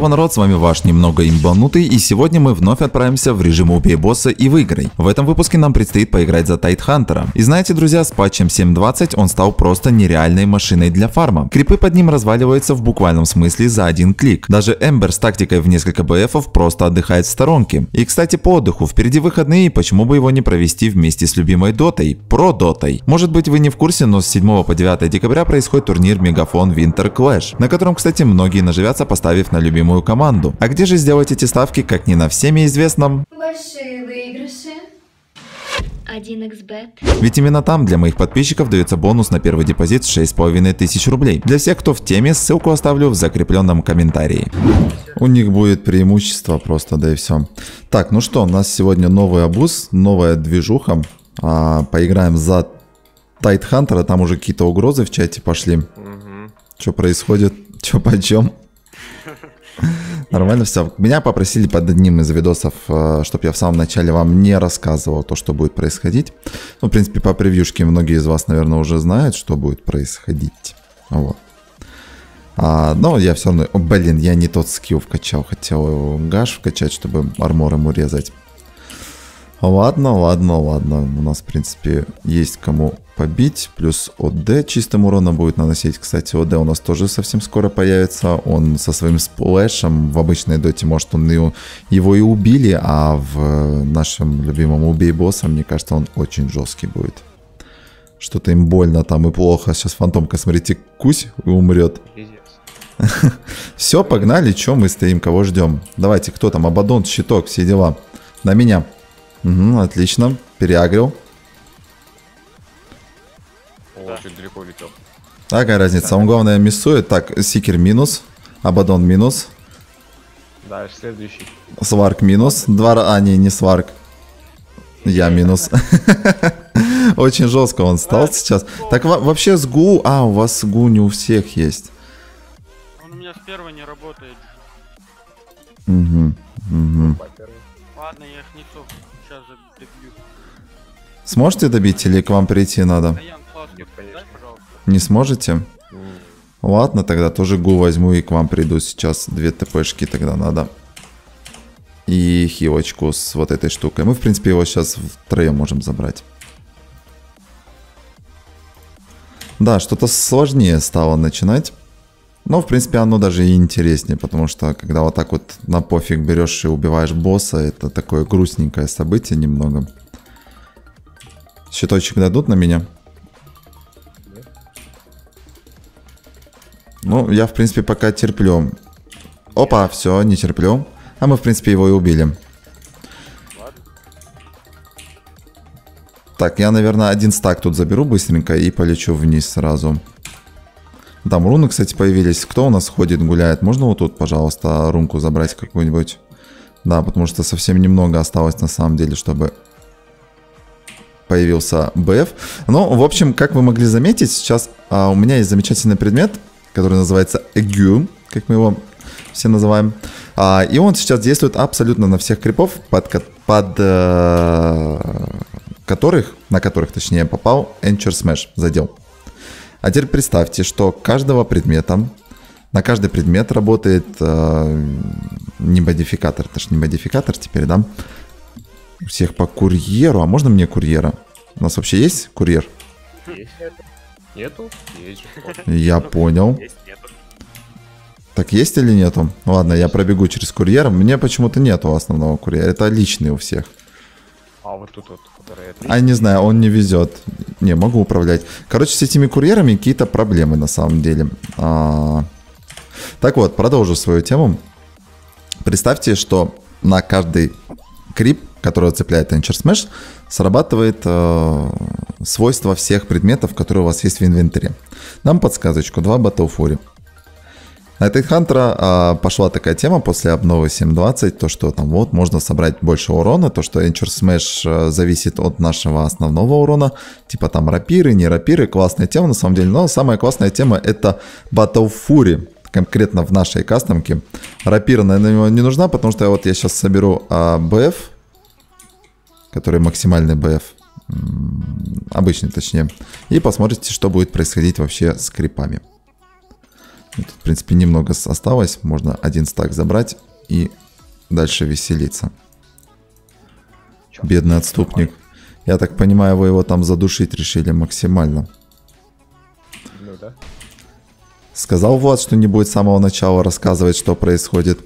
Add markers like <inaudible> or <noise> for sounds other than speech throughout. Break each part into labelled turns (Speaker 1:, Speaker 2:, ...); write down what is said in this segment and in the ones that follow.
Speaker 1: Здорово, народ, с вами ваш немного имбанутый, и сегодня мы вновь отправимся в режим убей босса и выиграй. В этом выпуске нам предстоит поиграть за Тайтхантера. И знаете, друзья, с патчем 7.20 он стал просто нереальной машиной для фарма. Крипы под ним разваливаются в буквальном смысле за один клик. Даже Эмбер с тактикой в несколько БФов просто отдыхает в сторонке. И кстати по отдыху, впереди выходные, почему бы его не провести вместе с любимой Дотой, про Дотой. Может быть вы не в курсе, но с 7 по 9 декабря происходит турнир Мегафон Winter Clash, на котором, кстати, многие наживятся, поставив на любимую команду. А где же сделать эти ставки, как не на всеми известном?
Speaker 2: Большие выигрыши.
Speaker 3: 1xbet.
Speaker 1: Ведь именно там для моих подписчиков дается бонус на первый депозит 6,5 тысяч рублей. Для всех, кто в теме, ссылку оставлю в закрепленном комментарии. У них будет преимущество просто, да и все. Так, ну что, у нас сегодня новый обуз, новая движуха. А, поиграем за Тайтхантера, там уже какие-то угрозы в чате пошли. Что происходит? Что почем? <laughs> <laughs> Нормально все. Меня попросили под одним из видосов, чтобы я в самом начале вам не рассказывал то, что будет происходить. Ну, в принципе, по превьюшке многие из вас, наверное, уже знают, что будет происходить. Вот. А, но я все равно... О, блин, я не тот скилл вкачал. Хотел гаш вкачать, чтобы армор ему резать. Ладно, ладно, ладно. У нас, в принципе, есть кому побить. Плюс ОД чистым уроном будет наносить. Кстати, ОД у нас тоже совсем скоро появится. Он со своим сплэшем в обычной доте, может, он его, его и убили, а в нашем любимом убей босса, мне кажется, он очень жесткий будет. Что-то им больно там и плохо. Сейчас фантомка, смотрите, кусь и умрет. <laughs> Все, погнали, что мы стоим, кого ждем? Давайте, кто там, Абадон, щиток, все дела. На меня. Угу, отлично, переагрил.
Speaker 4: О, чуть далеко улетел.
Speaker 1: Какая разница, он главное миссует. Так, Сикер минус, Абадон минус,
Speaker 4: Дальше следующий.
Speaker 1: Сварк минус. Два А, не, не Сварк. Я минус. <laughs> Очень жестко он стал сейчас. Так во- вообще с ГУ... А, у вас ГУ не у всех есть.
Speaker 5: Он у меня с первой не работает.
Speaker 1: Мгм, мгм.
Speaker 5: Ладно, я их несу.
Speaker 1: Сможете добить или к вам прийти надо? Не сможете? Ладно, тогда тоже ГУ возьму и к вам приду сейчас. Две ТПшки тогда надо. И хилочку с вот этой штукой. Мы, в принципе, его сейчас втроем можем забрать. Да, что-то сложнее стало начинать. Но, в принципе, оно даже и интереснее, потому что, когда вот так вот на пофиг берешь и убиваешь босса, это такое грустненькое событие немного. Щиточек дадут на меня? Ну, я, в принципе, пока терплю. Опа, все, не терплю. А мы, в принципе, его и убили. Так, я, наверное, один стак тут заберу быстренько и полечу вниз сразу. Там руны, кстати, появились. Кто у нас ходит, гуляет? Можно вот тут, пожалуйста, рунку забрать какую-нибудь? Да, потому что совсем немного осталось на самом деле, чтобы появился БФ. Ну, в общем, как вы могли заметить, сейчас а, у меня есть замечательный предмет, который называется Эгю, как мы его все называем. А, и он сейчас действует абсолютно на всех крипов, под, под э, которых, на которых, точнее, попал Encher Smash, задел. А теперь представьте, что каждого предмета, на каждый предмет работает э, не модификатор, это ж не модификатор теперь, да? Всех по курьеру, а можно мне курьера? У нас вообще есть курьер?
Speaker 4: Есть? Нету? Есть.
Speaker 1: Я понял.
Speaker 4: Есть, нету.
Speaker 1: Так есть или нету? Ладно, я пробегу через курьера. Мне почему-то нету основного курьера. Это личный у всех.
Speaker 4: А вот тут вот, который это.
Speaker 1: А не знаю, он не везет. Не, могу управлять. Короче, с этими курьерами какие-то проблемы на самом деле. А, Так вот, продолжу свою тему. Представьте, что на каждый крип, который цепляет Encher Smash, срабатывает э, свойства всех предметов, которые у вас есть в инвентаре. Дам подсказочку. Два Battle Fury. На этой Хантера пошла такая тема после обновы 7.20, то что там вот можно собрать больше урона, то что Encher Smash а, зависит от нашего основного урона, типа там рапиры, не рапиры, классная тема на самом деле, но самая классная тема это Battle Fury, конкретно в нашей кастомке. Рапира, наверное, не нужна, потому что вот я сейчас соберу а, BF, который максимальный BF, м, обычный точнее, и посмотрите, что будет происходить вообще с крипами. Тут, в принципе, немного осталось. Можно один стак забрать и дальше веселиться. Бедный отступник. Я так понимаю, вы его там задушить решили максимально.
Speaker 4: Ну да.
Speaker 1: Сказал Влад, что не будет с самого начала рассказывать, что происходит.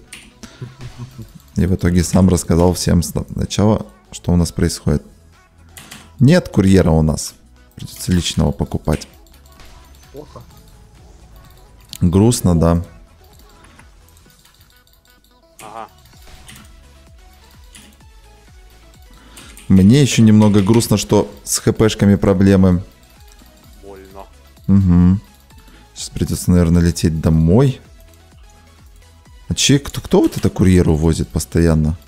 Speaker 1: И в итоге сам рассказал всем с начала, что у нас происходит. Нет курьера у нас. Придется личного покупать.
Speaker 4: Плохо.
Speaker 1: Грустно, да.
Speaker 5: Ага.
Speaker 1: Мне еще немного грустно, что с хпшками проблемы.
Speaker 5: Больно.
Speaker 1: Угу. Придется, наверное, лететь домой. А че, кто, кто вот это курьеру возит постоянно?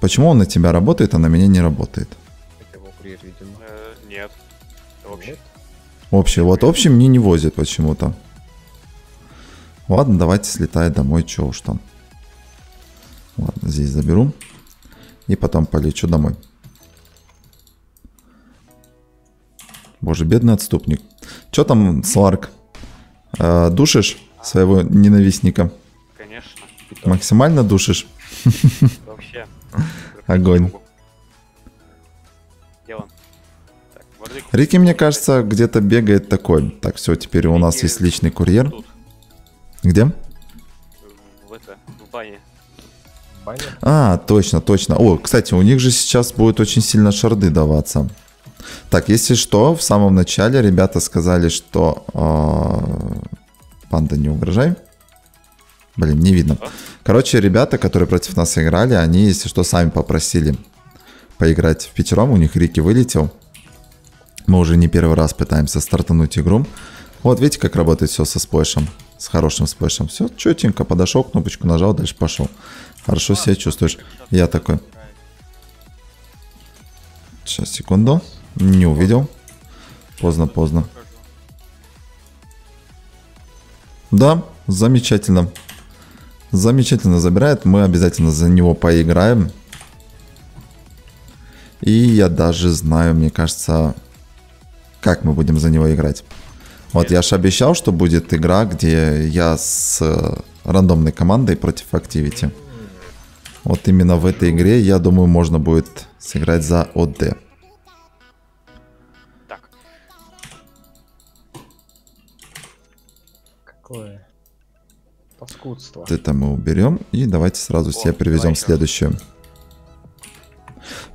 Speaker 1: Почему он на тебя работает, а на меня не работает?
Speaker 4: Это его курьер, видимо.
Speaker 5: Э, нет.
Speaker 4: Нет?
Speaker 1: Общий. Вот общий мне не возит почему-то. Ладно, давайте слетать домой, чё уж там. Ладно, здесь заберу. И потом полечу домой. Боже, бедный отступник. Чё там, Сларк? Э, душишь своего ненавистника?
Speaker 5: Конечно.
Speaker 1: Максимально душишь?
Speaker 5: Вообще. <laughs>
Speaker 1: Огонь. Рики, мне кажется, где-то бегает такой. Так, все, теперь у нас есть личный курьер. Где?
Speaker 5: В это, в бане.
Speaker 1: А, точно, точно. О, кстати, у них же сейчас будет очень сильно шарды даваться. Так, если что, в самом начале ребята сказали, что... э, панда, не угрожай. Блин, не видно. Короче, ребята, которые против нас играли, они, если что, сами попросили поиграть в пятером. У них Рики вылетел. Мы уже не первый раз пытаемся стартануть игру. Вот видите, как работает все со сплэшем. С хорошим сплэшем. Все четенько, подошел, кнопочку нажал, дальше пошел. Хорошо себя чувствуешь. Я такой. Сейчас, секунду. Не увидел. Поздно, поздно. Да, замечательно. Замечательно забирает. Мы обязательно за него поиграем. И я даже знаю, мне кажется, как мы будем за него играть. Вот я же обещал, что будет игра, где я с э, рандомной командой против Activity. Вот именно в этой игре, я думаю, можно будет сыграть за ОД.
Speaker 4: Паскудство.
Speaker 1: Вот это мы уберем. И давайте сразу себе
Speaker 5: О,
Speaker 1: привезем
Speaker 5: давай.
Speaker 1: следующую.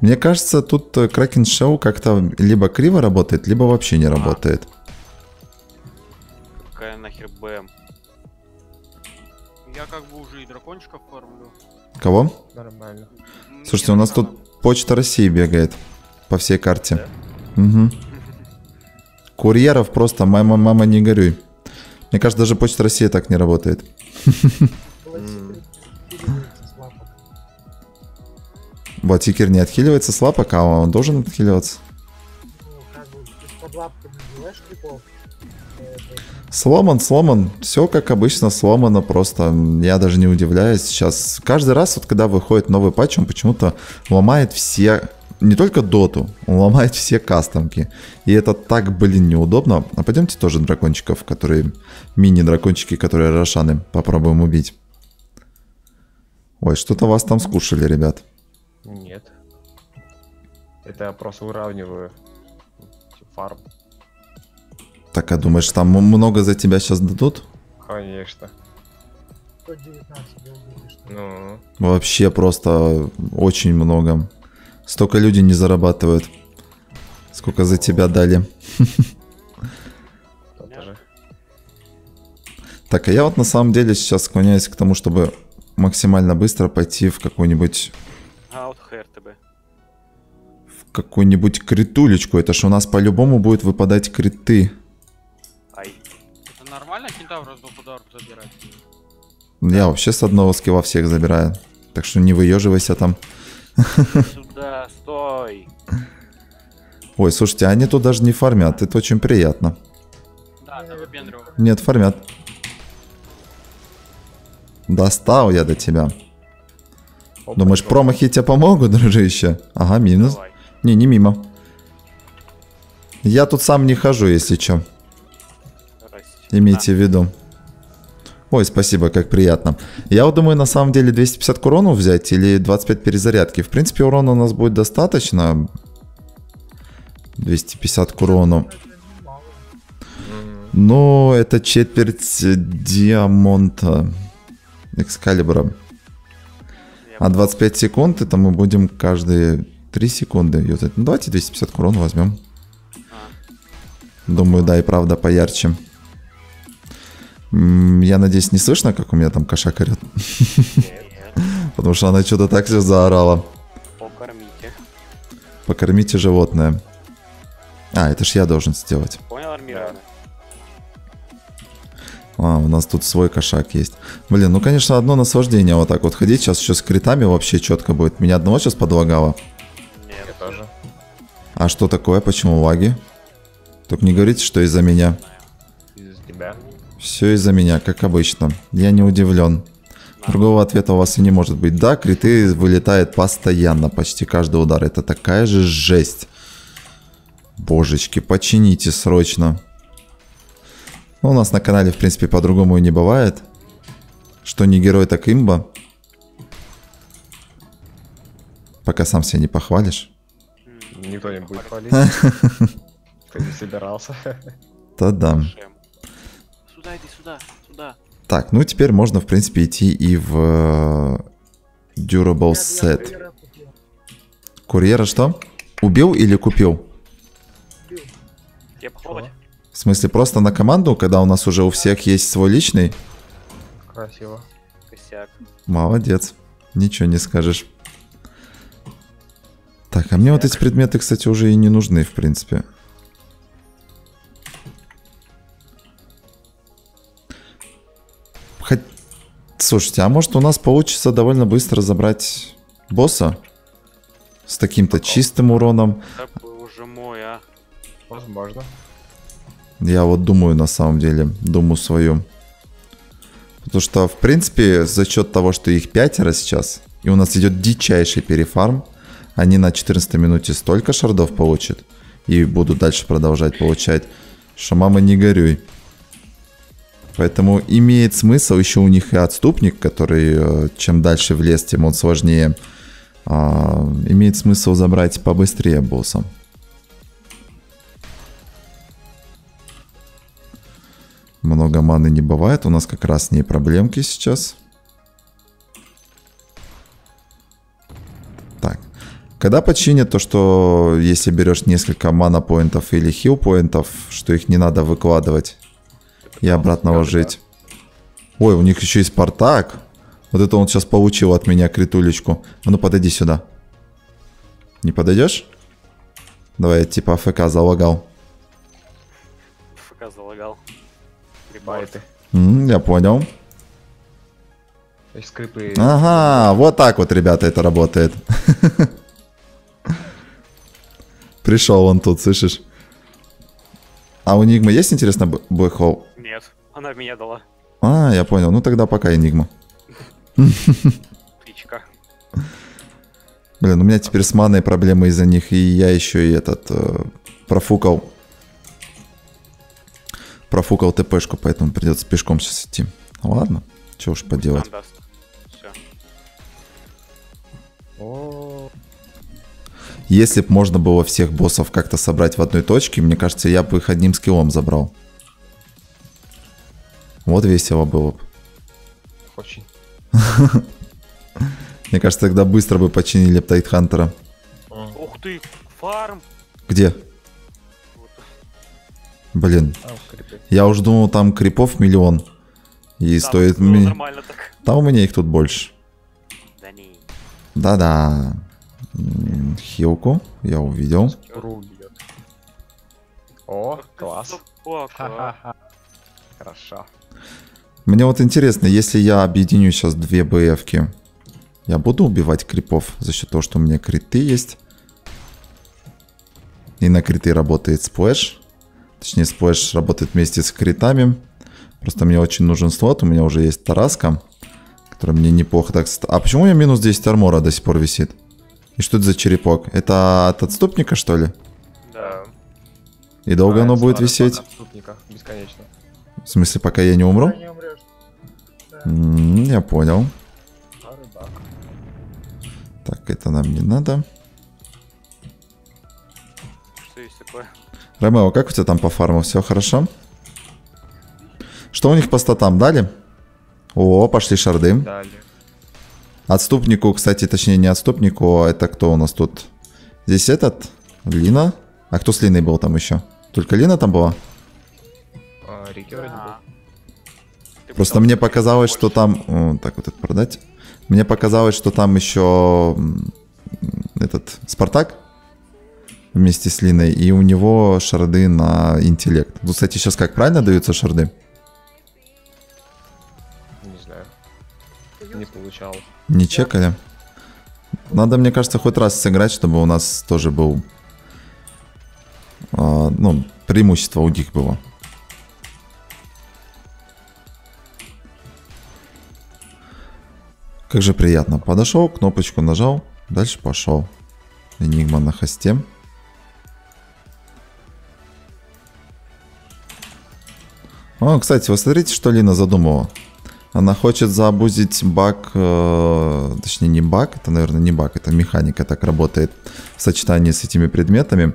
Speaker 1: Мне кажется, тут э, Kraken Show как-то либо криво работает, либо вообще не работает.
Speaker 5: какая нахер БМ? Я как бы уже и дракончиков фармлю.
Speaker 1: Кого?
Speaker 4: Нормально.
Speaker 1: Слушайте, у нас
Speaker 5: нормально.
Speaker 1: тут почта России бегает по всей карте. Мгм. <laughs> Курьеров просто мама, мама, не горюй. Мне кажется, даже почта России так не работает. Вот тикер не отхиливается с лапок, а он должен отхиливаться. Сломан, сломан. Все как обычно сломано просто. Я даже не удивляюсь. Сейчас каждый раз, вот когда выходит новый патч, он почему-то ломает все... Не только доту, он ломает все кастомки. И это так, блин, неудобно. А пойдемте тоже дракончиков, которые... Мини-дракончики, которые Рошаны, попробуем убить. Ой, что-то вас там скушали, ребят.
Speaker 4: Нет. Это я просто выравниваю фарм.
Speaker 1: Так, а думаешь, там много за тебя сейчас дадут?
Speaker 4: Конечно. Ну,
Speaker 1: Вообще просто очень много. Столько людей не зарабатывают. Сколько за тебя дали.
Speaker 4: же.
Speaker 1: Так, а я вот на самом деле сейчас склоняюсь к тому, чтобы максимально быстро пойти в какую-нибудь
Speaker 5: ХРТБ.
Speaker 1: в какую-нибудь критулечку. Это ж у нас по-любому будет выпадать криты.
Speaker 5: Ай. Это нормально кентавра с двух ударов забирать?
Speaker 1: Я вообще с одного скилла всех забираю. Так что не выеживайся там.
Speaker 5: Сюда, стой!
Speaker 1: Ой, слушайте, они тут даже не фармят. Это очень приятно.
Speaker 5: Да, выпендривал.
Speaker 1: Нет, фармят. Достал я до тебя.
Speaker 4: Опа,
Speaker 1: Думаешь, промахи тебе помогут, дружище? Ага, минус.
Speaker 5: Давай.
Speaker 1: Не, не мимо. Я тут сам не хожу, если что. Имейте в виду. Ой, спасибо, как приятно. Я вот думаю, на самом деле 250 к урону взять или 25 перезарядки. В принципе, урона у нас будет достаточно. 250 к урону. Но это четверть диамонта экскалибра. А 25 секунд, это мы будем каждые 3 секунды юзать. Ну, давайте 250 к урону возьмем. Думаю, да, и правда поярче. Я надеюсь, не слышно, как у меня там кошак орет. Потому что она что-то так все заорала.
Speaker 5: покормите.
Speaker 1: Покормите животное. А, это ж я должен сделать.
Speaker 5: Понял, армированный?
Speaker 1: А, у нас тут свой кошак есть. Блин, ну, конечно, одно наслаждение вот так вот ходить. Сейчас еще с критами вообще четко будет. Меня одного сейчас подлагало.
Speaker 4: Я
Speaker 5: Нет.
Speaker 4: тоже.
Speaker 1: А что такое? Почему лаги? Только не говорите, что из-за меня. Все из-за меня, как обычно. Я не удивлен. Другого ответа у вас и не может быть. Да, криты вылетает постоянно, почти каждый удар. Это такая же жесть. Божечки, почините срочно. Ну, у нас на канале, в принципе, по-другому и не бывает. Что не герой, так имба. Пока сам себя не похвалишь.
Speaker 4: Никто не будет хвалить. Кто <laughs> не собирался.
Speaker 1: Да-да.
Speaker 5: Шем. Сюда иди, сюда, сюда.
Speaker 1: Так, ну теперь можно, в принципе, идти и в э, Durable Set. Курьера что? Убил или купил?
Speaker 5: Тебе попробовать?
Speaker 1: В смысле, просто на команду, когда у нас уже у всех есть свой личный?
Speaker 4: Красиво.
Speaker 5: Косяк.
Speaker 1: Молодец. Ничего не скажешь. Так, а мне вот эти предметы, кстати, уже и не нужны, в принципе. Слушайте, а может у нас получится довольно быстро забрать босса? С таким-то чистым уроном.
Speaker 5: Да боже мой, а.
Speaker 4: Возможно.
Speaker 1: Я вот думаю, на самом деле, думаю свою. Потому что, в принципе, за счет того, что их пятеро сейчас, и у нас идет дичайший перефарм, они на 14 минуте столько шардов получат, и будут дальше продолжать получать, что мама не горюй. Поэтому имеет смысл еще у них и отступник, который э, чем дальше в лес, тем он сложнее. А, имеет смысл забрать побыстрее босса. Много маны не бывает. У нас как раз с ней проблемки сейчас. Так. Когда починят то, что если берешь несколько мана-поинтов или хил-поинтов, что их не надо выкладывать и обратно ложить. Ой, у них еще и Спартак. Вот это он сейчас получил от меня критулечку. А ну подойди сюда. Не подойдешь? Давай, я типа АФК залагал.
Speaker 5: ФК залагал. Репорт.
Speaker 4: Байты.
Speaker 1: М, я понял.
Speaker 4: То есть скрипы.
Speaker 1: Ага, вот так вот, ребята, это работает. <laughs> Пришел он тут, слышишь? А у Нигмы есть, интересно, б- Black Hole?
Speaker 5: Нет, она меня дала.
Speaker 1: А, я понял. Ну тогда пока Энигма.
Speaker 5: Птичка.
Speaker 1: Блин, у меня теперь с маной проблемы из-за них, и я еще и этот э, профукал. Профукал ТПшку, поэтому придется пешком сейчас идти. Ладно, что уж поделать. Если бы можно было всех боссов как-то собрать в одной точке, мне кажется, я бы их одним скиллом забрал. Вот весело было бы.
Speaker 4: очень. <laughs>
Speaker 1: Мне кажется, тогда быстро бы починили Тайтхантера.
Speaker 5: Ух ты, фарм.
Speaker 1: Где? Блин,
Speaker 4: А,
Speaker 1: я уже думал, там крипов миллион. И
Speaker 5: Там
Speaker 1: стоит...
Speaker 5: так.
Speaker 1: Там у меня их тут больше.
Speaker 5: Да не.
Speaker 1: Да-да. Хилку я увидел.
Speaker 4: О, класс. Хорошо.
Speaker 1: Мне вот интересно, если я объединю сейчас две БФки, я буду убивать крипов за счет того, что у меня криты есть. И на криты работает splash. Точнее, splash работает вместе с критами. Просто мне очень нужен слот. У меня уже есть Тараска, который мне неплохо так... А почему у меня минус 10 армора до сих пор висит? И что это за черепок? Это от отступника, что ли?
Speaker 5: Да.
Speaker 1: И долго
Speaker 4: А,
Speaker 1: оно будет висеть?
Speaker 4: Отступника, бесконечно.
Speaker 1: В смысле, пока я не умру?
Speaker 4: не умрешь.
Speaker 1: М, Я понял.
Speaker 4: А.
Speaker 1: Так, это нам не надо.
Speaker 5: Что есть такое?
Speaker 1: Ромео, как у тебя там по фарму? Все хорошо? Что у них по статам дали? О, пошли шарды.
Speaker 4: Далее.
Speaker 1: Отступнику, кстати, точнее не отступнику, а это кто у нас тут? Здесь этот? Лина? А кто с Линой был там еще? Только Лина там была?
Speaker 4: А, вроде
Speaker 5: А.
Speaker 1: Просто мне показалось, что там... О, так вот это продать. Мне показалось, что там еще этот Спартак вместе с Линой, и у него шарды на интеллект. Ну, кстати, сейчас как правильно даются шарды?
Speaker 4: Не знаю. Не получал.
Speaker 1: Не чекали? Надо, мне кажется, хоть раз сыграть, чтобы у нас тоже был... а, ну, преимущество у них было. Как же приятно. Подошел, кнопочку нажал, дальше пошел. Энигма на хосте. О, кстати, вы смотрите, что Лина задумала. Она хочет заобузить баг, э, точнее не баг, это, наверное, не баг, это механика так работает в сочетании с этими предметами,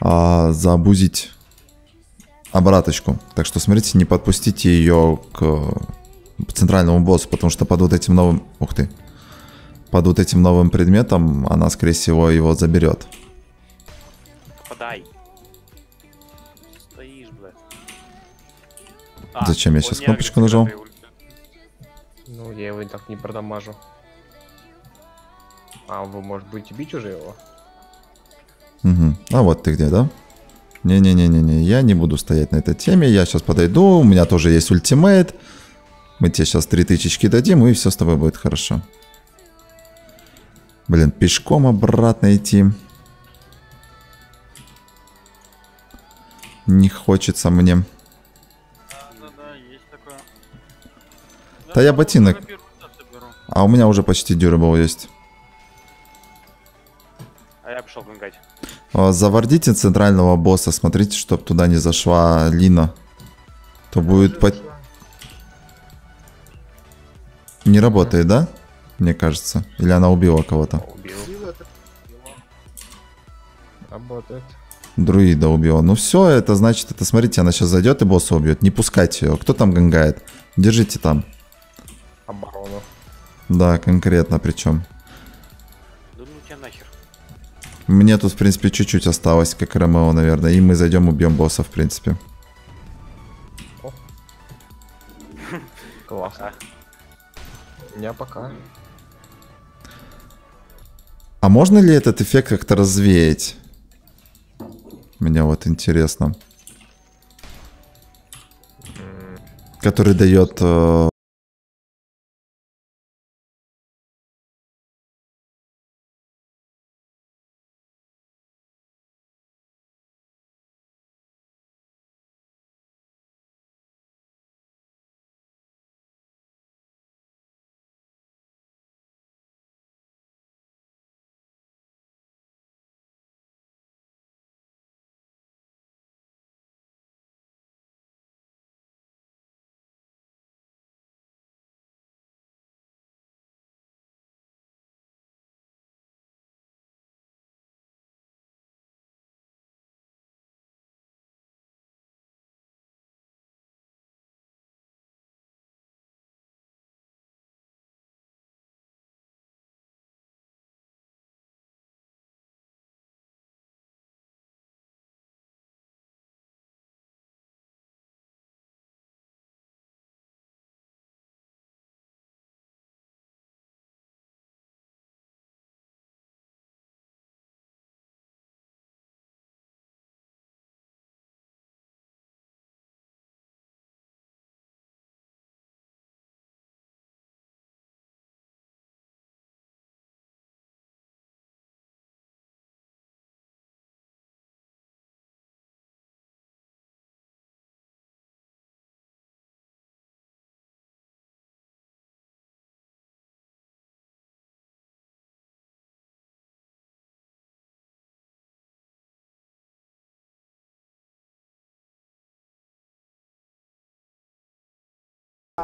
Speaker 1: а заобузить обраточку. Так что смотрите, не подпустите ее к центральному боссу, потому что под вот этим новым... Ух ты! Под вот этим новым предметом она, скорее всего, его заберет.
Speaker 5: Подай. Стоишь, блядь. А,
Speaker 1: Зачем я
Speaker 5: не
Speaker 1: кнопочку нажал?
Speaker 4: Ну, я его и так не продамажу. А, вы, может, будете бить уже его?
Speaker 1: Мгм. А вот ты где, да? Не-не-не-не-не, я не буду стоять на этой теме. Я сейчас подойду, у меня тоже есть ультимейт. Мы тебе сейчас три тычечки дадим, и все с тобой будет хорошо. Блин, пешком обратно идти. Не хочется мне.
Speaker 5: Да,
Speaker 1: я ботинок. А у меня уже почти дюрабл есть.
Speaker 5: А я пошел гангать.
Speaker 1: А, Завардите центрального босса, смотрите, чтобы туда не зашла Лина. То будет по... Не работает, да? Мне кажется. Или она убила кого-то.
Speaker 4: Работает.
Speaker 1: Друида убила. Ну все, это значит, это смотрите, она сейчас зайдет и босса убьет. Не пускайте ее. Кто там гангает? Держите там.
Speaker 4: Оборону.
Speaker 1: Да, конкретно причем.
Speaker 5: Да ну тебя нахер.
Speaker 1: Мне тут, в принципе, чуть-чуть осталось, как Ромео, наверное. И мы зайдем, убьем босса, в принципе. <laughs>
Speaker 4: Классно. Я пока.
Speaker 1: А можно ли этот эффект как-то развеять? Мне вот интересно. Который дает э,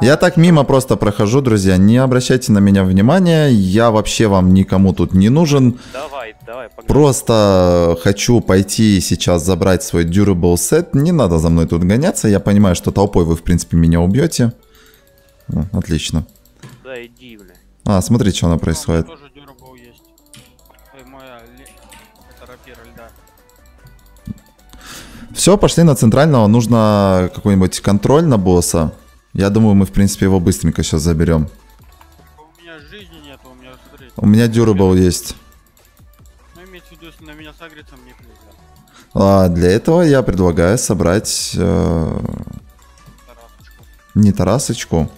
Speaker 1: Я так мимо просто прохожу, друзья. Не обращайте на меня внимания. Я вообще вам никому тут не нужен.
Speaker 3: Давай, давай, погнали.
Speaker 1: Просто хочу пойти сейчас забрать свой durable set. Не надо за мной тут гоняться. Я понимаю, что толпой вы, в принципе, меня убьете. Отлично.
Speaker 3: Да, иди, бля.
Speaker 1: А, смотри, что оно
Speaker 5: У меня
Speaker 1: происходит.
Speaker 5: тоже дюрабл есть. Ой, моя ли... Это рапира льда.
Speaker 1: Все, пошли на центрального. Нужно какой-нибудь контроль на босса. Я думаю, мы, в принципе, его быстренько сейчас заберем.
Speaker 5: У меня жизни нет, у меня, смотри.
Speaker 1: У меня durable есть.
Speaker 5: Ну, иметь в виду, если на меня сагрится, мне плевать.
Speaker 1: А для этого я предлагаю собрать э,
Speaker 5: Тарасочку.
Speaker 1: не тарасочку.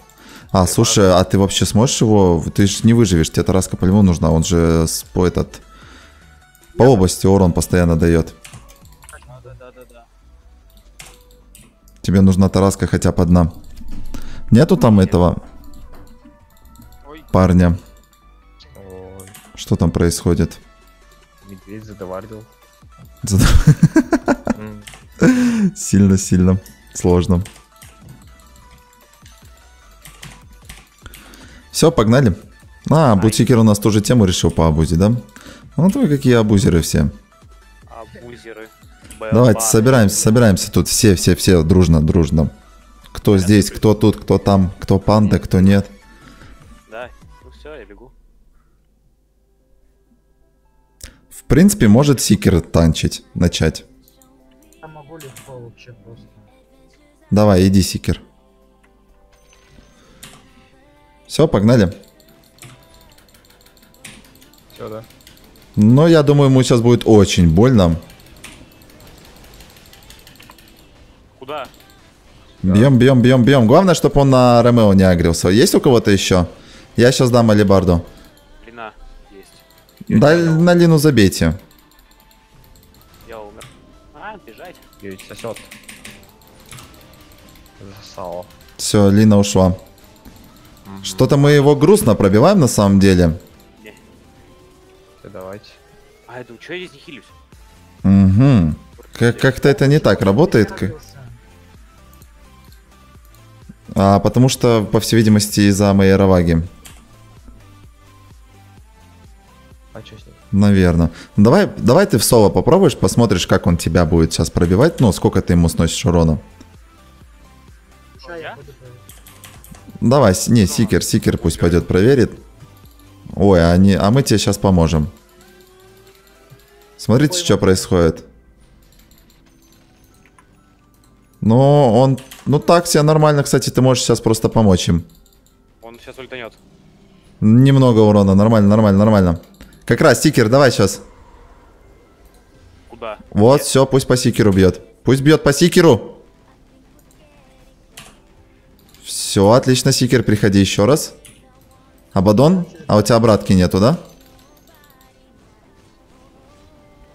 Speaker 1: А, слушай, а ты вообще сможешь его... Ты же не выживешь, тебе тараска по-любому нужна. Он же по этот... По области урон постоянно дает.
Speaker 5: А, да, да, да, да.
Speaker 1: Тебе нужна тараска хотя бы одна. Нету там этого
Speaker 5: Ой,
Speaker 1: парня?
Speaker 4: Ой,
Speaker 1: Что там происходит?
Speaker 4: медведь задоварил.
Speaker 1: Зад-
Speaker 4: М, <laughs>
Speaker 1: Сильно-сильно. Сложно. Все, погнали. А, Бутикер у нас тоже тему решил по абузе, да? Ну, вы какие абузеры все.
Speaker 3: Абузеры.
Speaker 1: Давайте, собираемся, собираемся тут все, все, все, дружно, дружно. Кто здесь, кто тут, кто там, кто панда, кто нет.
Speaker 3: Да, ну все, я бегу.
Speaker 1: В принципе, может Сикер танчить, начать.
Speaker 6: Я могу легко вообще просто.
Speaker 1: Давай, иди, Сикер. Все, погнали.
Speaker 4: Все, да.
Speaker 1: Но я думаю, ему сейчас будет очень больно.
Speaker 3: Куда?
Speaker 1: Бьем, бьем, бьем, бьем. Главное, чтобы он на Ромео не агрился. Есть у кого-то еще? Я сейчас дам Алибарду.
Speaker 3: Лина есть.
Speaker 1: Да, на Лину забейте.
Speaker 3: Я умер. А, бежать.
Speaker 4: Ее сосет. Засало.
Speaker 1: Все, Лина ушла. Что-то мы его грустно пробиваем на самом деле.
Speaker 4: Все, давайте.
Speaker 3: А, я думаю, что я здесь не хилюсь?
Speaker 1: Угу. Как- Как-то это не так работает. как-. А, потому что, по всей видимости, из-за моей раваги.
Speaker 4: А что с ним?
Speaker 1: Наверное. Давай, давай ты в соло попробуешь, посмотришь, как он тебя будет сейчас пробивать. Ну, сколько ты ему сносишь урона.
Speaker 6: Я.
Speaker 1: Давай, не, Сикер, Сикер пусть пойдет проверит. Ой, а, не, а мы тебе сейчас поможем. Смотрите, что происходит. Ну, он... Ну, так себе нормально, кстати, ты можешь сейчас просто помочь им.
Speaker 3: Он сейчас ультанет.
Speaker 1: Немного урона, нормально, нормально, нормально. Как раз, Сикер, давай сейчас.
Speaker 3: Куда?
Speaker 1: Вот, все, пусть по Сикеру бьет. Пусть бьет по Сикеру. Все, отлично, Сикер, приходи еще раз. Абадон? А у тебя обратки нету, да?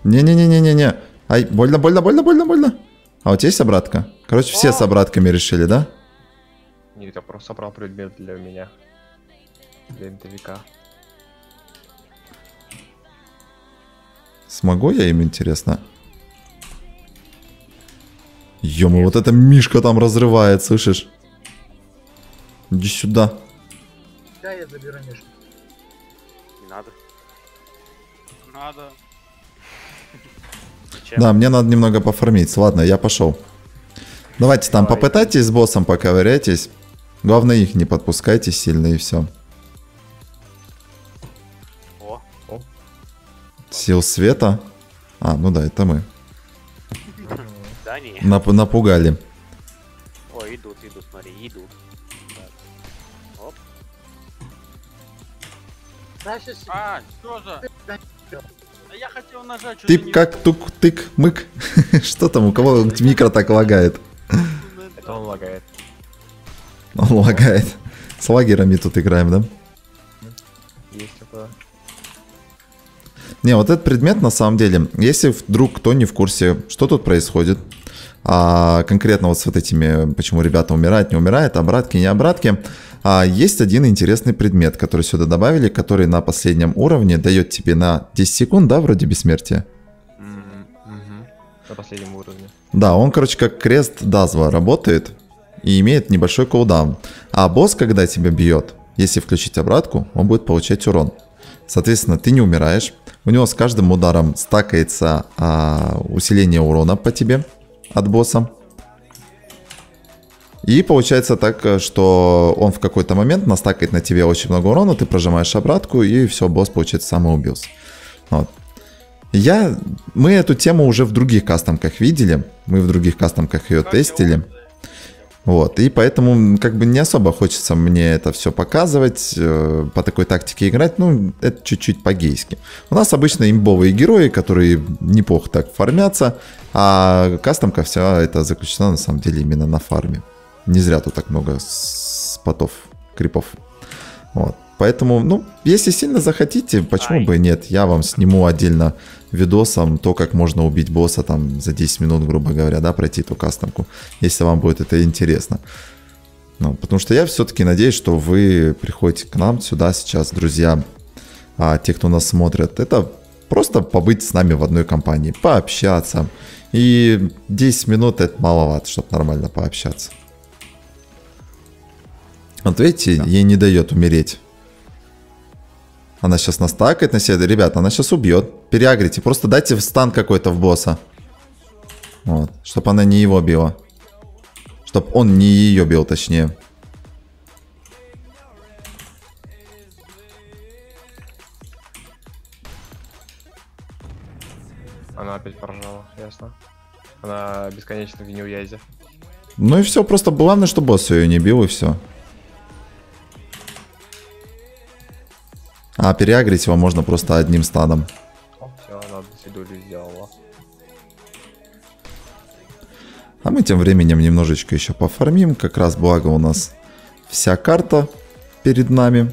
Speaker 1: Не-не-не-не-не-не. Ай, больно, больно, больно, больно, больно. А у тебя есть обратка? Короче, все с обратками решили, да?
Speaker 4: Нет, я просто собрал предмет для меня. Для интовика.
Speaker 1: Смогу я им, интересно? Ё вот эта Мишка там разрывает, слышишь? Иди сюда.
Speaker 6: Да, я заберу Мишу.
Speaker 3: Не надо.
Speaker 5: надо.
Speaker 3: Зачем?
Speaker 1: Да, мне надо немного пофармить. Ладно, я пошел. Давайте там
Speaker 4: Давай.
Speaker 1: попытайтесь с боссом поковыряйтесь. Главное их не подпускайте сильно и все.
Speaker 3: О,
Speaker 1: Сил света. А, ну да, это мы. <laughs>
Speaker 3: да не.
Speaker 1: Нап- напугали.
Speaker 3: Ой, идут, идут, смотри, идут. Так. Оп.
Speaker 5: А, что же? Я хотел нажать, что
Speaker 1: Ты как тук тык мык. <laughs> Что там, у кого микро так лагает?
Speaker 4: Это он лагает.
Speaker 1: Он лагает. С лагерами тут играем, да?
Speaker 4: Есть такое.
Speaker 1: Не, вот этот предмет на самом деле, если вдруг кто не в курсе, что тут происходит, а конкретно вот с вот этими, почему ребята умирают, не умирают, обратки, не обратки, а есть один интересный предмет, который сюда добавили, который на последнем уровне дает тебе на 10 секунд, да, вроде бессмертия.
Speaker 4: На последнем уровне.
Speaker 1: Да, он, короче, как крест Дазва работает. и имеет небольшой кулдаун. А босс, когда тебя бьет, если включить обратку, он будет получать урон. Соответственно, ты не умираешь. У него с каждым ударом стакается а, усиление урона по тебе от босса. И получается так, э, что он в какой-то момент настакает на тебе очень много урона, ты прожимаешь обратку, и все, босс, получается, самоубился. Вот. Я, мы эту тему уже в других кастомках видели, мы в других кастомках ее тестили. Вот, и поэтому как бы не особо хочется мне это все показывать, э, по такой тактике играть, ну, это чуть-чуть по-гейски. У нас обычно имбовые герои, которые неплохо так фармятся, а кастомка вся это заключена на самом деле именно на фарме. Не зря тут так много спотов, крипов. Вот. Поэтому, ну, если сильно захотите, почему бы и нет, я вам сниму отдельно видосом то, как можно убить босса там за 10 минут, грубо говоря, да, пройти эту кастомку, если вам будет это интересно. Ну, потому что я все-таки надеюсь, что вы приходите к нам сюда сейчас, друзья, а те, кто нас смотрят, это просто побыть с нами в одной компании, пообщаться. И 10 минут это маловато, чтобы нормально пообщаться. Вот видите, ей не дает умереть. Она сейчас настакает на себя. Ребята, она сейчас убьет. Переагрите. Просто дайте стан какой-то в босса. Вот. Чтобы она не его била. Чтоб он не ее бил, точнее.
Speaker 4: Она опять поржала, ясно. Она бесконечно в неуязе.
Speaker 1: Ну и все, просто главное, что босс ее не бил, и все. А переагрить его можно просто одним станом.
Speaker 4: Все, она седулю сделала.
Speaker 1: А мы тем временем немножечко еще пофармим. Как раз благо у нас вся карта перед нами.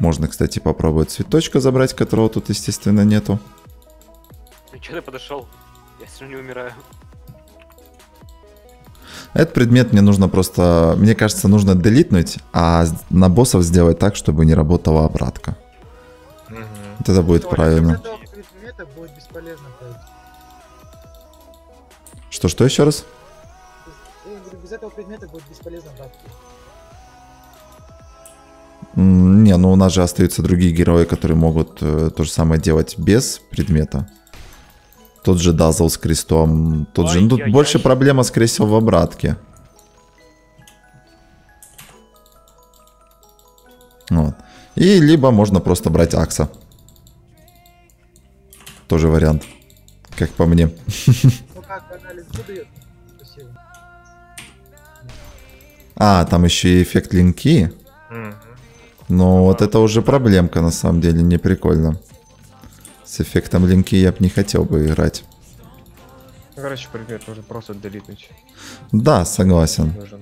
Speaker 1: Можно, кстати, попробовать цветочка забрать, которого тут, естественно, нету.
Speaker 3: Ну что ты подошел? Я все не умираю.
Speaker 1: Этот предмет мне нужно просто... Мне кажется, нужно делитнуть, а на боссов сделать так, чтобы не работала обратка.
Speaker 4: Мгм.
Speaker 1: Вот это будет
Speaker 3: Толя,
Speaker 1: правильно.
Speaker 6: Предмета будет бесполезно.
Speaker 1: Что, что еще раз?
Speaker 6: Без этого предмета будет бесполезно
Speaker 1: Не, ну у нас же остаются другие герои, которые могут э, то же самое делать без предмета. Тот же Дазл с крестом. Тот же. Ну, тут больше проблема, скорее всего, в обратке. Вот. И либо можно просто брать Акса. Тоже вариант. Как по мне.
Speaker 6: Ну.
Speaker 1: А, там еще и эффект линки. Но вот это уже проблемка, на самом деле, не прикольно. С эффектом линки я бы не хотел бы играть.
Speaker 4: Короче, предмет нужно просто делитнуть.
Speaker 1: Да, согласен.
Speaker 4: Нужен.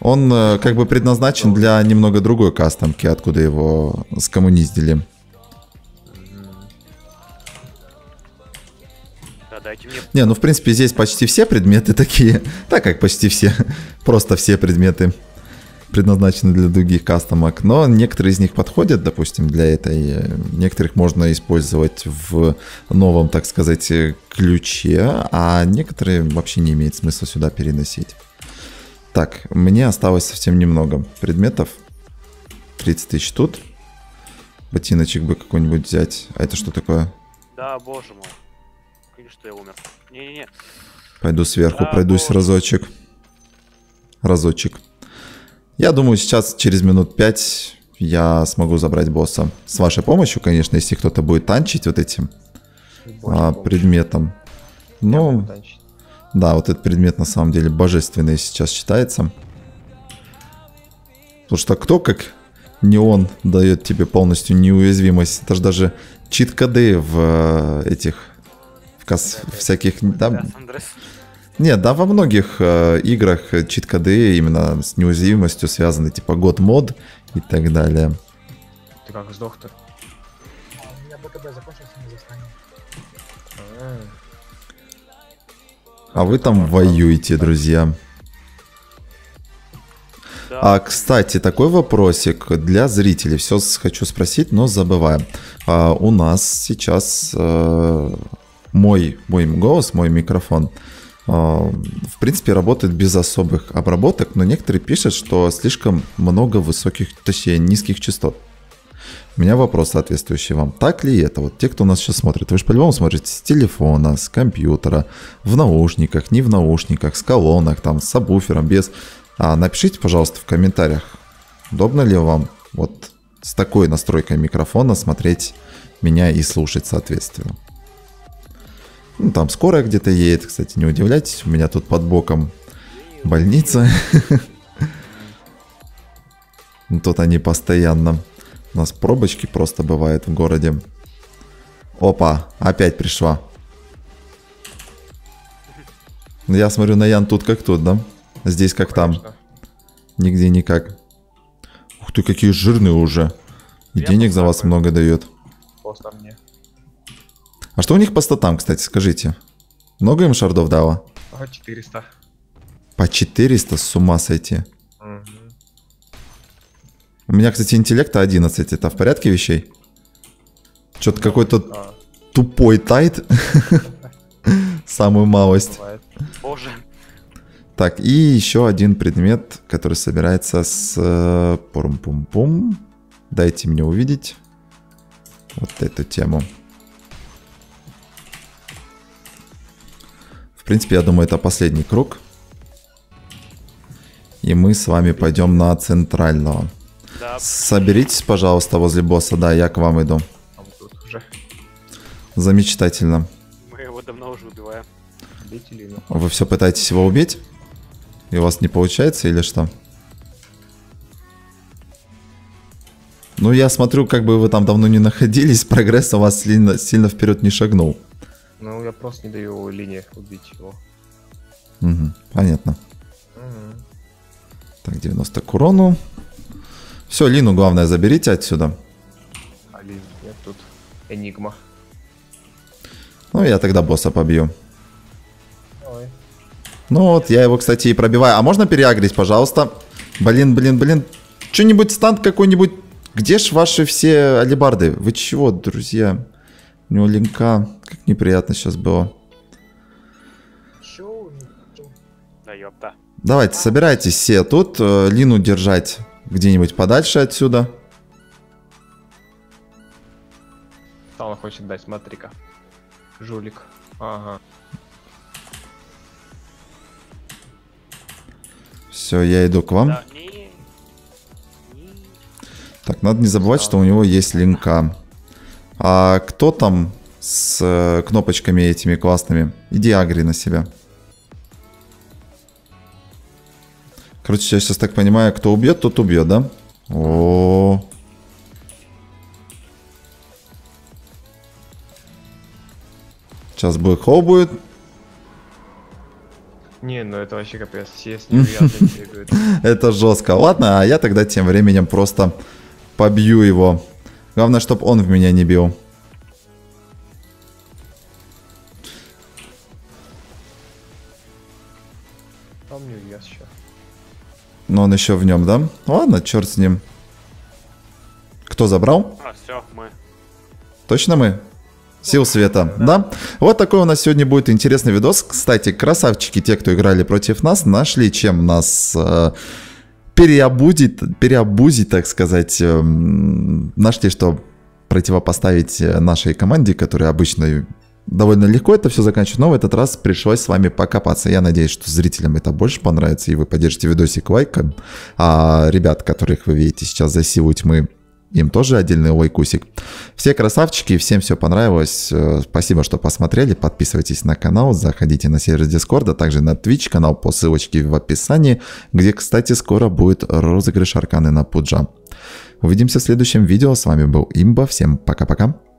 Speaker 1: Он э, как бы предназначен для немного другой кастомки, откуда его скоммуниздили.
Speaker 3: Дайте мне
Speaker 1: Не, ну в принципе здесь почти все предметы такие. <laughs> Так как почти все. <laughs> Просто все предметы предназначены для других кастомок. Но некоторые из них подходят, допустим, для этой. Э, Некоторых можно использовать в новом, так сказать, э, ключе. А некоторые вообще не имеет смысла сюда переносить. Так, мне осталось совсем немного предметов. 30 тысяч тут. Ботиночек бы какой-нибудь взять. А это что такое?
Speaker 3: Да, боже мой. Конечно, что я умер. Не-не-не.
Speaker 1: Пойду сверху,
Speaker 3: Да,
Speaker 1: пройдусь
Speaker 3: боже.
Speaker 1: разочек. Разочек. Я думаю, сейчас через минут пять я смогу забрать босса. С вашей помощью, конечно, если кто-то будет танчить вот этим а, предметом. Ну, да, вот этот предмет на самом деле божественный сейчас считается. Потому что кто, как не он, дает тебе полностью неуязвимость. Это же даже чит-коды в э, этих в кас- всяких... Да. Нет, да, во многих э, играх чит-коды именно с неуязвимостью связаны, типа год мод и так далее.
Speaker 4: Ты как сдох-то?
Speaker 6: А у меня БКБ закончился, не застанет.
Speaker 4: А,
Speaker 1: А вы там воюете, друзья.
Speaker 3: Да.
Speaker 1: А, кстати, такой вопросик для зрителей. Все хочу спросить, но забываю. А, у нас сейчас э, мой, мой голос, мой микрофон В принципе, работает без особых обработок, но некоторые пишут, что слишком много высоких, точнее, низких частот. У меня вопрос соответствующий вам. Так ли это? Вот те, кто нас сейчас смотрит, вы же по-любому смотрите с телефона, с компьютера, в наушниках, не в наушниках, с колонок, там, с сабвуфером, без. А напишите, пожалуйста, в комментариях, удобно ли вам вот с такой настройкой микрофона смотреть меня и слушать соответственно. Ну, там скорая где-то едет, кстати, не удивляйтесь, у меня тут под боком больница. <laughs> Ну, Тут они постоянно. У нас пробочки просто бывают в городе. Опа, опять пришла. Ну, Я смотрю на Ян тут как тут, да? Здесь как там. Нигде никак. Ух ты, какие жирные уже. И денег за вас много дает.
Speaker 4: Просто мне.
Speaker 1: А что у них по статам, кстати, скажите? Много им шардов дало?
Speaker 4: Ага, 400.
Speaker 1: По 400 с ума сойти.
Speaker 4: Мгм.
Speaker 1: У меня, кстати, интеллекта 11. Это в порядке вещей? Что-то какой-то
Speaker 4: А,
Speaker 1: тупой тайт. <laughs> Самую малость.
Speaker 3: Боже.
Speaker 1: Так, и еще один предмет, который собирается с... э, Пум-пум-пум. Дайте мне увидеть вот эту тему. Принципе, я думаю, это последний круг. И мы с вами пойдем на центрального.
Speaker 3: Да,
Speaker 1: Соберитесь, пожалуйста, возле босса. Да, я к вам иду.
Speaker 4: Там тут уже.
Speaker 1: Замечательно.
Speaker 3: мы его давно уже убиваем.
Speaker 1: Вы все пытаетесь его убить? И у вас не получается или что? Ну, я смотрю, как бы вы там давно не находились, <laughs> прогресс у вас сильно, сильно вперед не шагнул.
Speaker 4: Ну, я просто не даю Лине убить его.
Speaker 1: Мгм, понятно.
Speaker 4: Мгм.
Speaker 1: Так, 90 к урону. Все, Лину, главное, заберите отсюда.
Speaker 4: А Лин нет, тут Энигма.
Speaker 1: Ну, я тогда босса побью.
Speaker 4: Ой.
Speaker 1: Ну вот, я его, кстати, и пробиваю. А можно переагрить, пожалуйста? Блин, блин, блин. Что-нибудь стант какой-нибудь. Где ж ваши все алибарды? Вы чего, друзья? У него линка. Как неприятно сейчас было.
Speaker 3: Да ёпта.
Speaker 1: Давайте, собирайтесь все тут. э, Лину держать где-нибудь подальше отсюда.
Speaker 4: Он хочет дать, смотри-ка. Жулик. Ага.
Speaker 1: Все, я иду к вам.
Speaker 3: Да, не... не-
Speaker 1: Так, надо не забывать, что у него есть линка. А кто там с э, кнопочками этими классными? Иди агри на себя. Короче, я сейчас так понимаю, кто убьет, тот убьет, да? О. Сейчас будет хол будет.
Speaker 4: Не, ну это вообще капец. <laughs> Бегают.
Speaker 1: Это жестко. Ладно, а я тогда тем временем просто побью его. Главное, чтобы он в меня не бил.
Speaker 4: Там не увез еще.
Speaker 1: Но он еще в нем, да? Ладно, черт с ним. Кто забрал?
Speaker 3: А, все, мы.
Speaker 1: Точно мы? Сил света, да? Вот такой у нас сегодня будет интересный видос. Кстати, красавчики, те, кто играли против нас, нашли чем нас э, переобудить, переобузить, так сказать. эм, нашли, что противопоставить э, нашей команде, которая обычно довольно легко это все заканчивает, но в этот раз пришлось с вами покопаться. Я надеюсь, что зрителям это больше понравится, и вы поддержите видосик лайком. А ребят, которых вы видите сейчас за силу тьмы, им тоже отдельный лайкусик. Все красавчики, всем все понравилось. Э, Спасибо, что посмотрели. Подписывайтесь на канал, заходите на сервис Дискорда, также на Twitch канал по ссылочке в описании, где, кстати, скоро будет розыгрыш арканы на Пуджа. Увидимся в следующем видео. С вами был Имба. Всем пока-пока.